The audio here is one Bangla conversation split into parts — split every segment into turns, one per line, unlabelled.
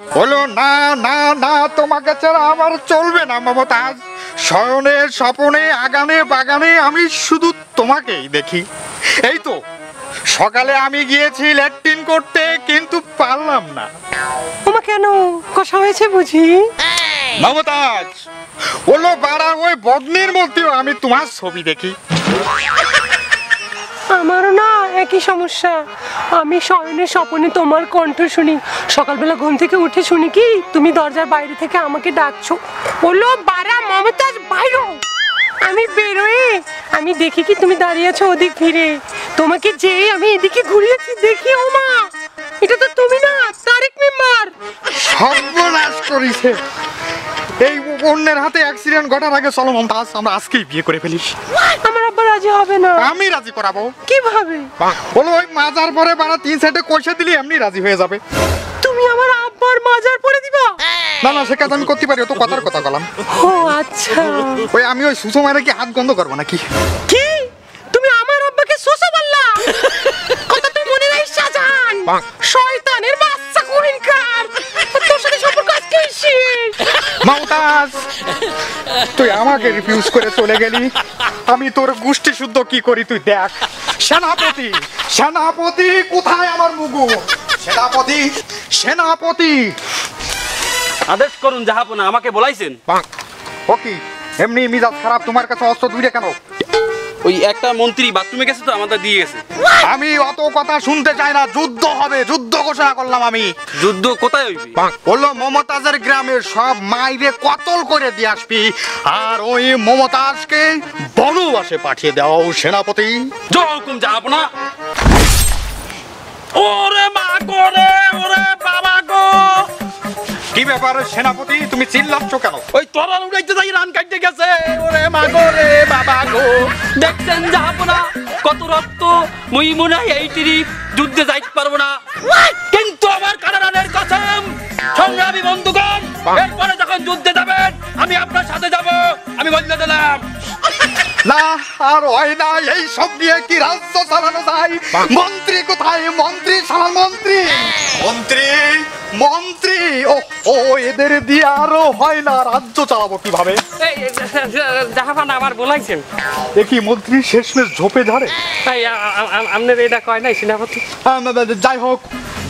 বলো না না না তোমাকে ছাড়া আমার চলবে না মমতাজ শয়নে স্বপনে আগানে বাগানে আমি শুধু তোমাকেই দেখি। এই তো সকালে আমি গিয়েছি ল্যাট্রিন করতে কিন্তু পারলাম না।
ওমা কেন? কষা হয়েছে বুঝি?
মমতাজ বলল বাড়া ওই বদনির মধ্যেও আমি তোমার ছবি দেখি।
আমারও না একই সমস্যা। আমি শয়নে স্বপনে তোমার কণ্ঠ শুনি। সকালবেলা ঘুম থেকে উঠে শুনি কি তুমি দরজার বাইরে থেকে আমাকে ডাকছো। বলল বারা মমতাজ বাইরো। আমি বেরোই। আমি দেখি কি তুমি দাঁড়িয়ে আছো ওদিক ফিরে। তোমাকে যেই আমি এদিকে ঘুরিয়েছি দেখি ও মা। এটা তো তুমি না তারেক মেম্বার।
সর্বনাশ করেছে। এই অন্যের হাতে অ্যাক্সিডেন্ট ঘটার আগে চলো মমতাজ আমরা আজকেই বিয়ে করে ফেলিস
আমার আব্বা রাজি হবে না।
আমি রাজি করাবো।
কীভাবে?
বলো ওই মাজার পরে বাড়া তিন সাইডে কষে দিলে এমনি রাজি হয়ে যাবে।
তুমি আমার আব্বার মাজার পরে দিবা?
না না সে কাজ আমি করতে পারি তো কথার কথা বললাম
ও আচ্ছা।
ওই আমি ওই সুষমারে কি হাত গন্ধ করব নাকি?
কি? তুমি আমার আব্বাকে শোষা বললা? কথা তো মনে নাই শাহজাহান। শয়তানের বাচ্চা কুহিনকার তোর সাথে সম্পর্ক
মমতাজ তুই আমাকে রিফিউজ করে চলে গেলি। আমি তোর গোষ্ঠী শুদ্ধ কি করি তুই দেখ। সেনাপতি সেনাপতি কোথায় আমার মুগু? সেনাপতি সেনাপতি।
আদেশ করুন জাহাপনা আমাকে বলাইছেন।
ও কি? এমনি মিজাজ খারাপ তোমার কাছে অস্ত্র দুইটা কেন?
ওই একটা মন্ত্রী বাথরুমে গেছে তো আমাদের দিয়ে গেছে।
আমি অত কথা শুনতে চাই না যুদ্ধ হবে যুদ্ধ ঘোষণা করলাম আমি।
যুদ্ধ কোথায় হইবে?
বলল মমতাজের গ্রামের সব মাইরে কতল করে দিয়ে আসবি আর ওই মমতাজকে বনবাসে পাঠিয়ে দাও সেনাপতি।
জয় হুকুম যা ওরে
কি ব্যাপার সেনাপতি তুমি চিল্লাচ্ছ কেন?
ওই তরাল উড়াইতে যাই রান কাটতে গেছে। ওরে মা গো রে বাবা গো। দেখছেন যাব না কত রক্ত মুই মনে হয় এই তিরি যুদ্ধে যাইতে পারব না। কিন্তু আমার কারানের কসম সংগ্রামী বন্ধুগণ এরপরে যখন যুদ্ধে যাবেন আমি আপনার সাথে যাব। আমি বলে দিলাম।
না আর হয় না এই সব দিয়ে কি রাজ্য চালানো যায়? মন্ত্রী কোথায়? মন্ত্রী সারা মন্ত্রী। মন্ত্রী মন্ত্রী ও ও এদের দিয়ে আরও হয় না রাজ্য চালাবো কীভাবে?
জাহাপান আবার বলাইছেন?
দেখি মন্ত্রী শেষমেশ ঝোপে ধরে।
তাই আপনার এটা কয় নাই সেনাপতি?
যাই হোক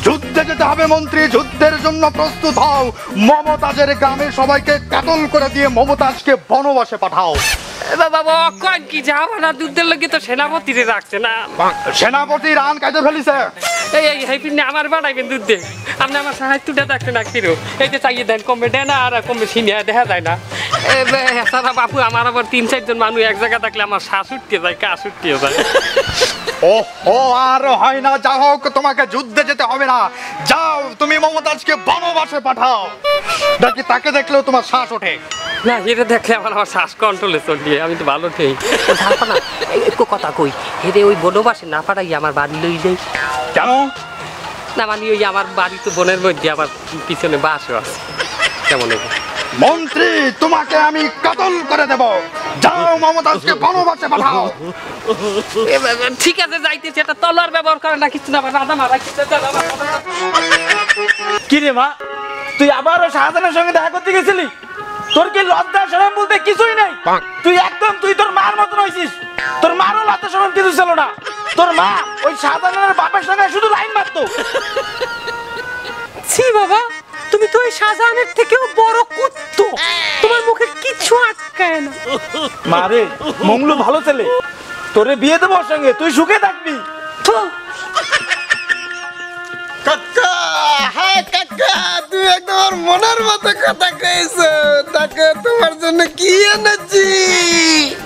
যুদ্ধে যেতে হবে মন্ত্রী যুদ্ধের জন্য প্রস্তুত হও। মমতাজের গ্রামে সবাইকে কাতল করে দিয়ে মমতাজকে বনবাসে পাঠাও।
বাবা কি জাহাপানা দুধের লোকে তো সেনাপতিরে রাখছে না?
সেনাপতি রান কাজে ফেলিছে।
এই এই হেপিনে আমার বাড়াইবেন দুধ দে আপনি আমার সাহায্যটা দেখতে না, কিরো? এই যে চাইয়ে দেন কমবে দেয় না, আর কমবে সিনিয়া দেখা যায় না। সারা বাপু আমার আবার তিন, চারজন মানুষ এক জায়গায় থাকলে আমার শ্বাস উঠতে যায়, কাশ উঠতে যায়।
ও ও, আর হয় না, যা হোক, তোমাকে যুদ্ধে যেতে হবে না। যাও, তুমি মমতাজকে বনবাসে পাঠাও। নাকি তাকে দেখলেও তোমার শ্বাস ওঠে?
না এটা দেখলে আমার আমার শ্বাস কন্ট্রোলে চলিয়ে আমি তো ভালো থেই
ধারপা না একটু কথা কই। হেরে ওই বনবাসে না পাঠাই আমার বাড়ি লই যাই।
কেন?
না মানে ওই আমার বাড়ি তো বনের মধ্যে আমার পিছনে বাসও আছে। কেমন হবে?
মন্ত্রী তোমাকে আমি কাতল করে দেব? যাও মমতাজকে বনবাসে পাঠাও।
ঠিক আছে যাইতেছি এটা তলোয়ার ব্যবহার করে না কিছু না রাধা মারা কিছু
কি রে মা তুই আবারও শাহজাহানের সঙ্গে দেখা করতে গেছিলি? তোর কি লজ্জা শরম বলতে কিছুই নেই। তুই একদম তুই তোর মার মতন হয়েছিস তোর মারও লজ্জা শরম কিছু ছিল না। তোর মা ওই শাহজাহানের বাপের সঙ্গে শুধু লাইন মারতো।
ছি বাবা তুমি তো ওই শাহজাহানের থেকেও বড় কুত্তো। তোমার মুখে কিচ্ছু আটকায় না।
মারে মংলু ভালো ছেলে। তোরে বিয়ে দেবো সঙ্গে তুই সুখে থাকবি।
হ্যাঁ তুমি একদম মনের মতো কথা কইছো। তাকে তোমার জন্য কি এনেছি?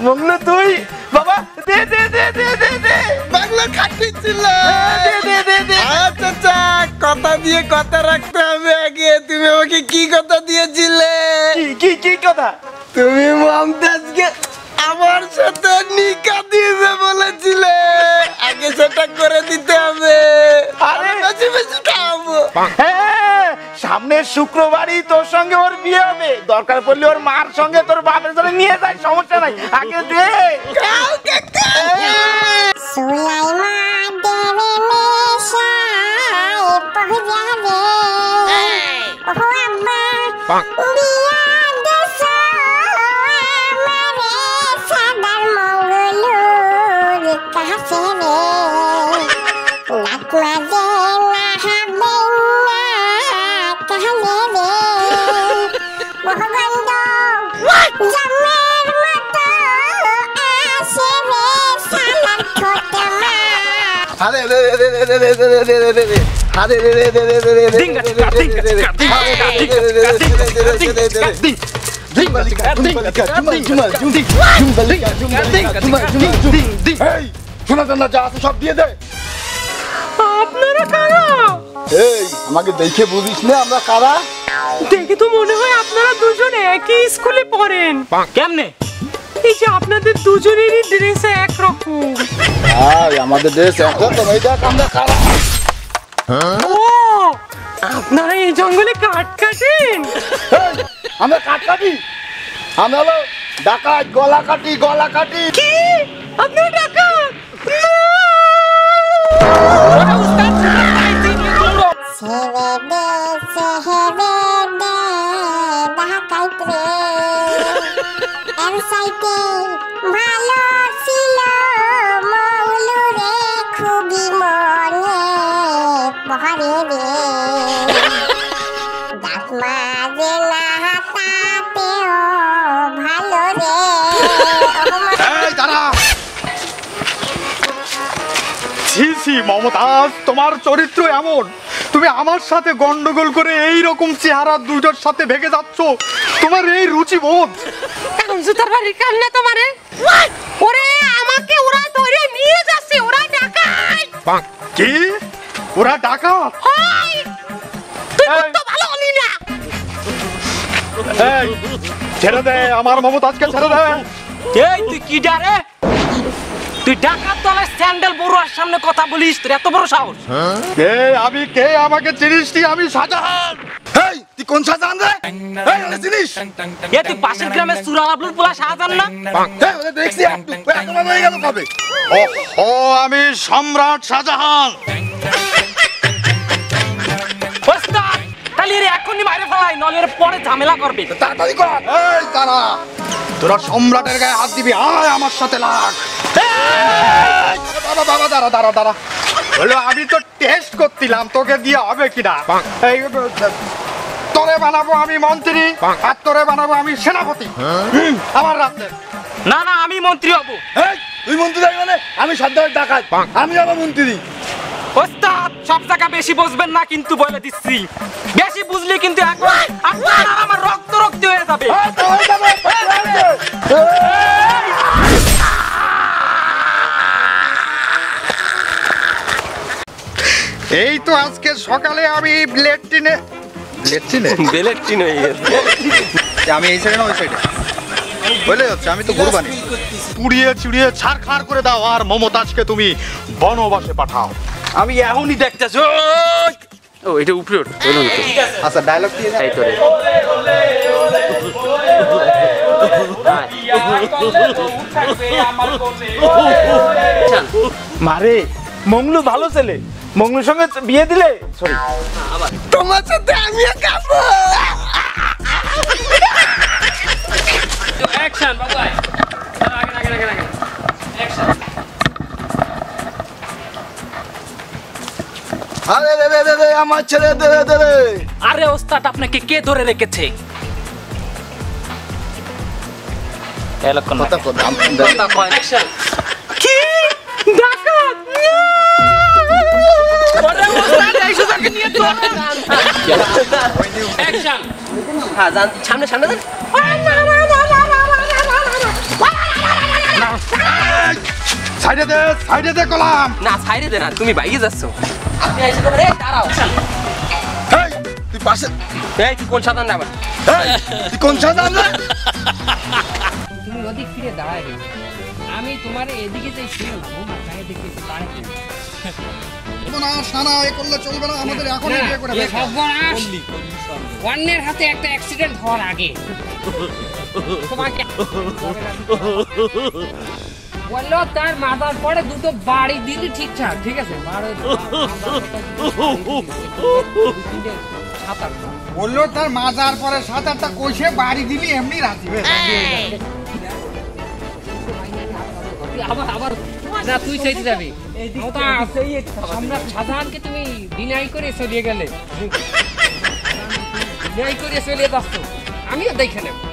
মংলু তুই? বাবা দে দে দে দে দে দে।
বাংলা খাটি ছিল।
দে দে দে দে।
আচ্ছা আচ্ছা কথা দিয়ে কথা রাখতে হবে আগে। তুমি আমাকে কি কথা দিয়েছিলে?
কি কি কথা?
তুমি মমতাজকে আমার সাথে নিকা দিতে বলেছিলে। আগে সেটা করে দিতে হবে। আরে।
আরে-
বেশি বেশি খাওয়াবো।
হ্যাঁ সামনের শুক্রবারই তোর সঙ্গে ওর বিয়ে হবে। দরকার পড়লে ওর মার সঙ্গে তোর বাপের সঙ্গে নিয়ে যায় সমস্যা নাই। আগে দে।
সুলাইমান দেবে মেশায়
এই শোনা জানা যা আছে সব দিয়ে দে
আপনারা কারা?
এই আমাকে দেখে বুঝিস না আমরা কারা?
দেখে তো মনে হয় আপনারা দুজন একই স্কুলে পড়েন।
কেমনে?
এই যে আপনাদের দুজনেরই ড্রেস একরকম।
ভাই আমাদের দেশ একরকম এই দেখ আমরা খারাপ।
ও আপনারা এই জঙ্গলে কাঠ কাটেন?
আমরা কাট কাটি। আমরা হলো ডাকাত গলা কাটি গলা কাটি।
কি? আপনারা টাকা
রে ডাক মাঝে না হাতাতেও ভালো রে
ছি ছি মমতাজ তোমার চরিত্র এমন। তুমি আমার সাথে গন্ডগোল করে এই রকম চেহারা দুটোর সাথে ভেগে যাচ্ছ। তোমার এই রুচি বোধ।
এখন জুতার বাড়ির তোমারে? ওরে আমাকে ওরা ধরে নিয়ে যাচ্ছে ওরা ডাকাই
কি? ওরা ডাকা
তুই
ছেড়ে দে আমার মমতাজকে ছেড়ে দে।
এই তুই কি ডারে তুই ডাকাত স্যান্ডেল বড়ুয়ার সামনে কথা বলিস তোর এত বড় সাহস।
কে আমি কে আমাকে চিনিস নি আমি শাহজাহান।
এই তুই কোন সাজান রে? এই ওরে জিনিস
এ তুই পাশের গ্রামের সুরালাবলুর পোলা শাহজাহান না?
এই ওরে দেখছি একটু এত হয়ে গেল কবে?
ও আমি সম্রাট শাহজাহান।
তাহলে এর এখনই মারে ফেলাই নলে এর পরে ঝামেলা করবে।
তাড়াতাড়ি কর।
এই তারা তোরা সম্রাটের গায়ে হাত দিবি। আয় আমার সাথে লাগ। বাবা বাবা দাঁড়া দাঁড়া দাঁড়া। বলল আমি তো টেস্ট করছিলাম তোকে দিয়ে হবে কিনা? এই তোরে বানাবো আমি মন্ত্রী আর তোরে বানাবো আমি সেনাপতি। আমার রাত্রে
না না আমি মন্ত্রী হব।
এই তুই মন্ত্রী মানে? আমি সাদ্দামের ডাকাত। আমি যাব মন্ত্রী।
ওস্তাদ সব জায়গা বেশি বুঝবেন না কিন্তু বলে দিচ্ছি। বেশি বুঝলে কিন্তু এখন আপনার আমার রক্ত রক্ত হয়ে যাবে।
এই, তো
আজকে সকালে আমি লেট্রিনে লেট্রিনে
বেলেটিন হয়ে গেছে।
আমি এই সাইডে না ওই সাইডে বলে যাচ্ছে আমি তো গুরবানি পুড়িয়ে চুড়িয়ে ছাড়খাড় করে দাও আর মমতাজকে তুমি বনবাসে পাঠাও।
আমি এখনই দেখতেছি! ও এটা উপরে ওঠ বলুন তো।
আচ্ছা ডায়লগ দিয়ে
এই তো রে।
মারে মংলু ভালো ছেলে। মংলুর সঙ্গে বিয়ে দিলে? সরি
তোমার সাথে আমিও খাব। আরে রে রে রে রে আমার ছেলে দে দে রে
আরে ওস্তাদ আপনাকে কে ধরে রেখেছে? এলক্ষণ
কথা কথা
কথা কয়
কি? ডাকাত?
অ্যাকশন
হ্যাঁ জান সামনে সামনে যান।
সাইডে দে সাইডে দে কলাম।
না ছাইরে দে না তুমি বাইরে যাচ্ছ। আপনি এসে তোমার এই দাঁড়াও।
এই তুই পাশে।
এই তুই কোন সাধারণ আবার
তুই কোন সাজান রে?
তুমি ওদিক ফিরে দাঁড়ায় আমি তোমার এদিকে যে ছিল না ও মাথায় দাঁড়ায়
অন্যের হাতে একটা অ্যাক্সিডেন্ট হওয়ার আগে। তোমাকে বলল তার মাথার পরে দুটো বাড়ি দিলি ঠিকঠাক ঠিক আছে
বলল তার মাজার পরে সাত আটটা কষে বাড়ি দিলি এমনি রাজি হয়ে
আবার আবার না তুই চাইতে যাবি সম্রাট তুমি করে চলিয়ে গেলে করে চলিয়ে যাচ্ছ আমিও দেখে নেব